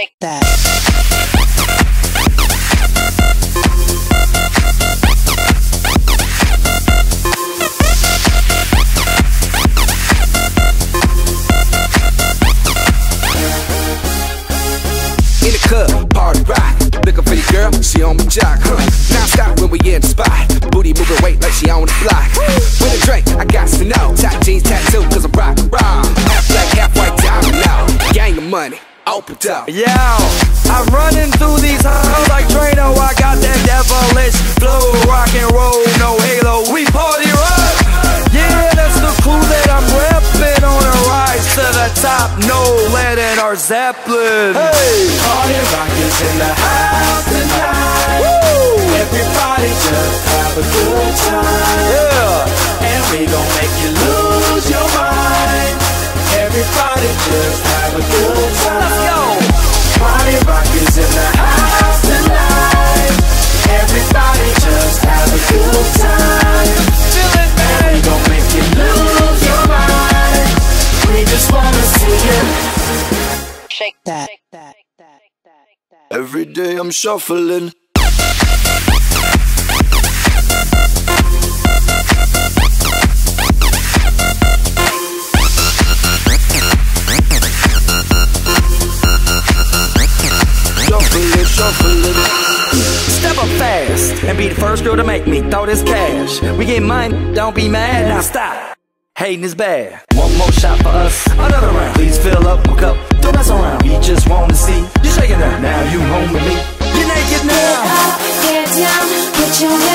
That. In the club, party rock. Looking for your girl, she on my jock, huh? Now stop when we in the spot. Booty moving weight like she on the block. With a drink, I got to know. Open up. Yo, I'm running through these halls like Drano. I got that devilish flow, rock and roll, no halo. We party rock. Yeah, that's the clue that I'm repping on a rise to the top. No lead in our Zeppelin. Hey, Party rock is in the Shake that. Every day I'm shuffling. Shuffling, shuffling. Step up fast and be the first girl to make me throw this cash. We get mine, don't be mad, now stop. Hating is bad. One more shot for us, another round. Please fill up my cup, put